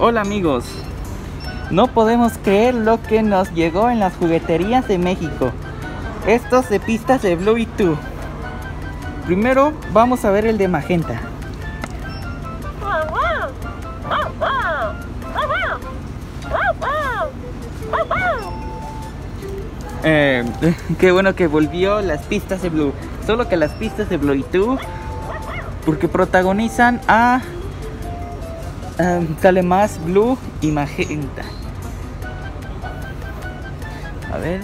Hola amigos, no podemos creer lo que nos llegó en las jugueterías de México. Estos de pistas de Blue y 2. Primero vamos a ver el de magenta. Eh, qué bueno que volvió las pistas de Blue. Solo que las pistas de Blue y 2 porque protagonizan a sale más Blue y Magenta. A ver.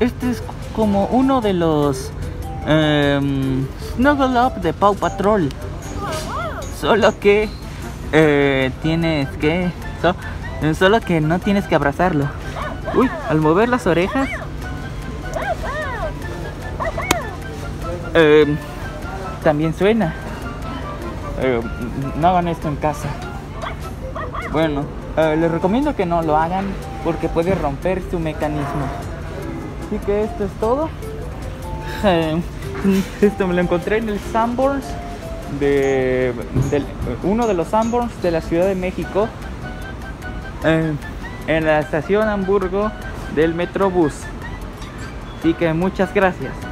Este es como uno de los um, Snuggle Up de Paw Patrol. Solo que eh, tienes que. So, solo que no tienes que abrazarlo. Uy, al mover las orejas. Eh, también suena. Eh, no hagan esto en casa. Bueno, les recomiendo que no lo hagan porque puede romper su mecanismo. Así que esto es todo. esto me lo encontré en el Sanborns de, uno de los Sanborns de la Ciudad de México en la estación Hamburgo del Metrobús. Así que muchas gracias.